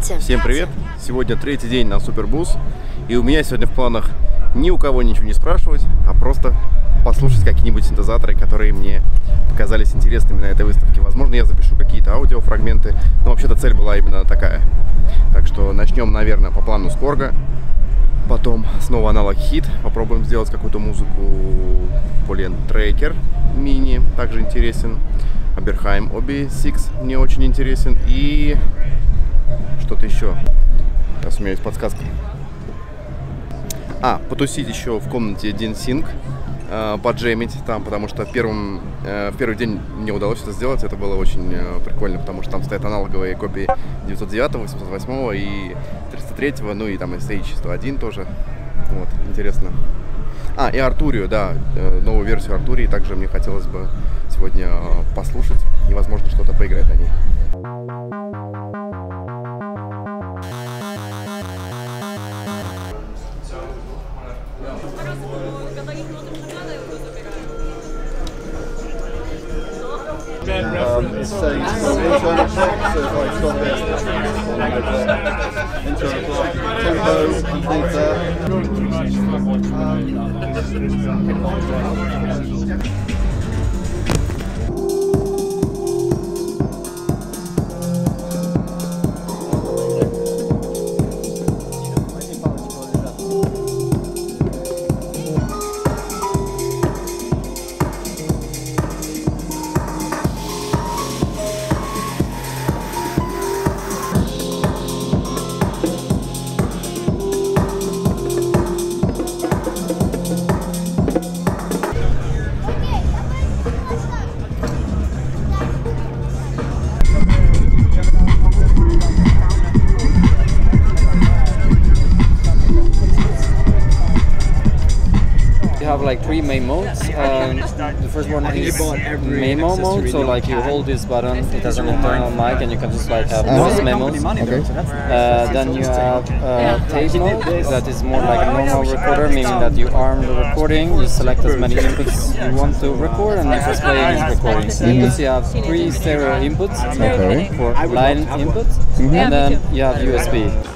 Всем привет! Сегодня третий день на Супербус, и у меня сегодня в планах ни у кого ничего не спрашивать, а просто послушать какие-нибудь синтезаторы, которые мне показались интересными на этой выставке. Возможно, я запишу какие-то аудиофрагменты, но вообще-то цель была именно такая. Так что начнем, наверное, по плану Скорга, потом снова аналог хит, попробуем сделать какую-то музыку Полен Трекер мини, также интересен. Аберхайм Оби Six мне очень интересен. И что-то еще. Сейчас у меня есть подсказка. А, потусить еще в комнате Динсинг, э, поджемить там, потому что первым, э, в первый день мне удалось это сделать. Это было очень э, прикольно, потому что там стоят аналоговые копии 909, 808 и 303, ну и там SH 101 тоже. Вот, интересно. А, и Артурию, да, э, новую версию Артурии также мне хотелось бы сегодня послушать и, возможно, что-то поиграть на ней. that um, reference. So you internal clock, so if I stop this, internal clock, tempo, and there. Um, like three main modes. Um, the first one is memo mode, so like you hold this button, it has an internal mic, and you can just like have voice memos. Uh, then you have uh, tape mode, that is more like a normal recorder, meaning that you arm the recording, you select as many inputs you want to record, and you press play in each recording. Inputs, you have three stereo inputs for line inputs, and then you have USB.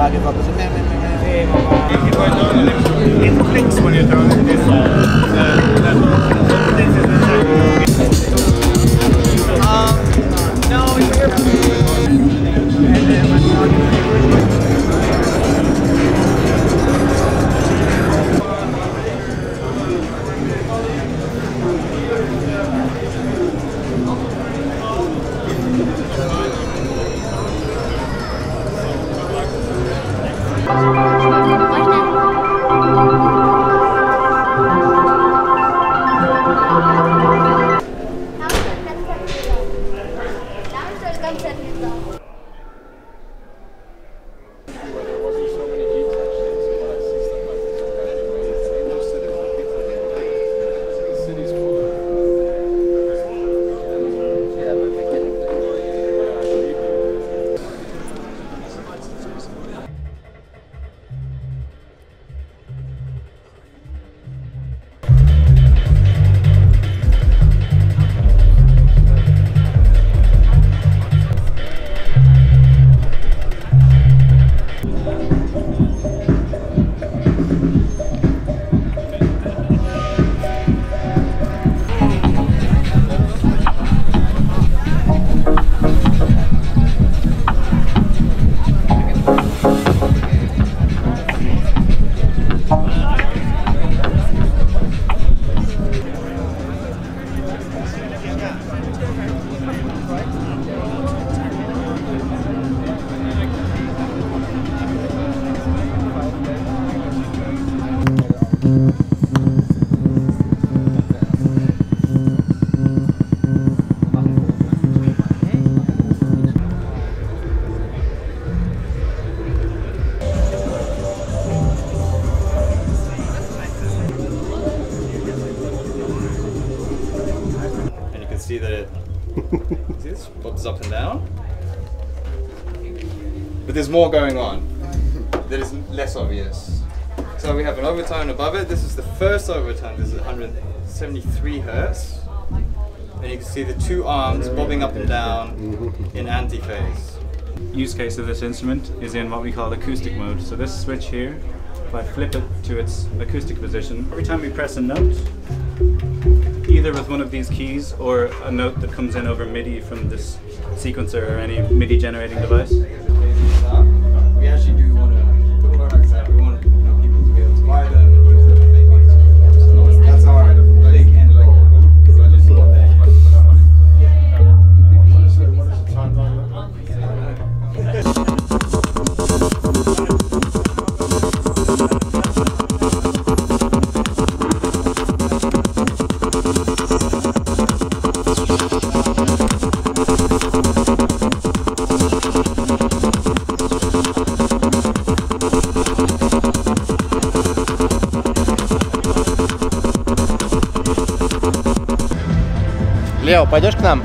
radio fa cose. you poi non le flex adesso la But there's more going on that is less obvious. So we have an overtone above it. This is the first overtone. This is 173 hertz. And you can see the two arms bobbing up and down in antiphase. use case of this instrument is in what we call acoustic mode. So this switch here, if I flip it to its acoustic position, every time we press a note, either with one of these keys or a note that comes in over MIDI from this sequencer or any MIDI generating device, Лео, пойдешь к нам?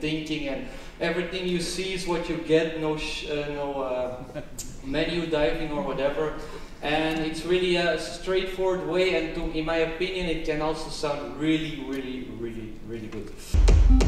thinking and everything you see is what you get no uh, no uh, menu diving or whatever. And it's really a straightforward way and to, in my opinion it can also sound really really really really good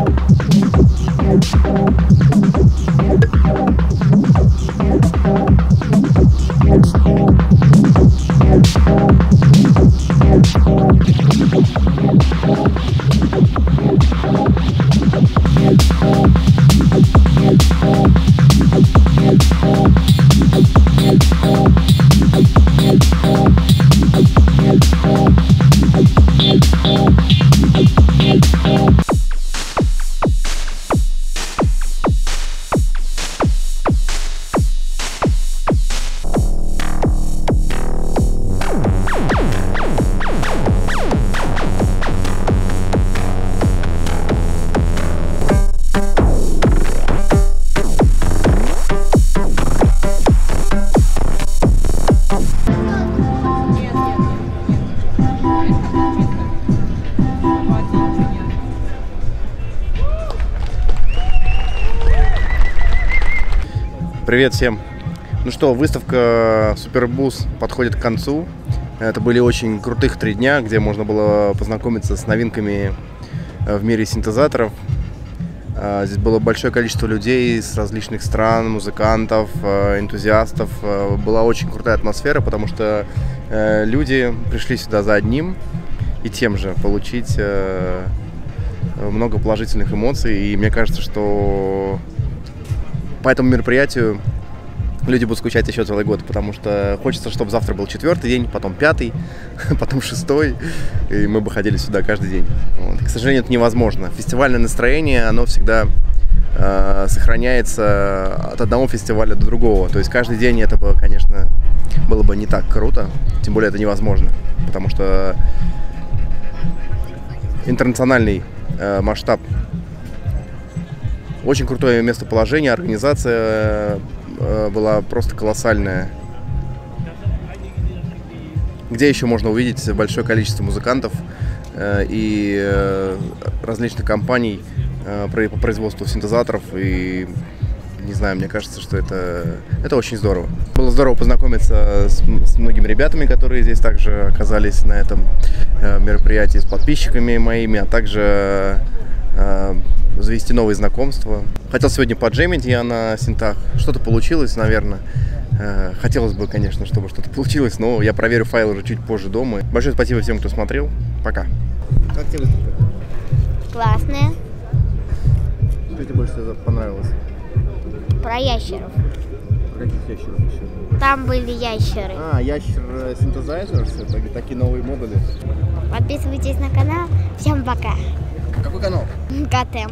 Thank you. Привет всем! Ну что, выставка Супербус подходит к концу. Это были очень крутых три дня, где можно было познакомиться с новинками э, в мире синтезаторов. Э, Здесь было большое количество людей с различных стран, музыкантов, э, энтузиастов. Была очень крутая атмосфера, потому что люди пришли сюда за одним и тем же получить много положительных эмоций. И мне кажется, что по этому мероприятию люди будут скучать еще целый год, потому что хочется, чтобы завтра был четвертый день, потом пятый, потом шестой, и мы бы ходили сюда каждый день. Вот. К сожалению, это невозможно. Фестивальное настроение, оно всегда э, сохраняется от одного фестиваля до другого. То есть каждый день это бы, конечно, было бы не так круто, тем более это невозможно, потому что интернациональный э, масштаб очень крутое местоположение, организация э, была просто колоссальная. Где еще можно увидеть большое количество музыкантов э, и э, различных компаний по производству синтезаторов и не знаю, мне кажется, что это, это очень здорово. Было здорово познакомиться с, с многими ребятами, которые здесь также оказались на этом мероприятии, с подписчиками моими, а также завести новые знакомства. Хотел сегодня поджемить я на синтах. Что-то получилось, наверное. Э, Хотелось бы, конечно, чтобы что-то получилось, но я проверю файл уже чуть позже дома. Большое спасибо всем, кто смотрел. Пока. Как тебе выставка? Классные. Что тебе больше всего понравилось? Про ящеров. Каких ящеров еще? Там были ящеры. А, ящер синтезайзерс, это такие новые модули. Подписывайтесь на канал. Всем пока. Какой канал? Готем.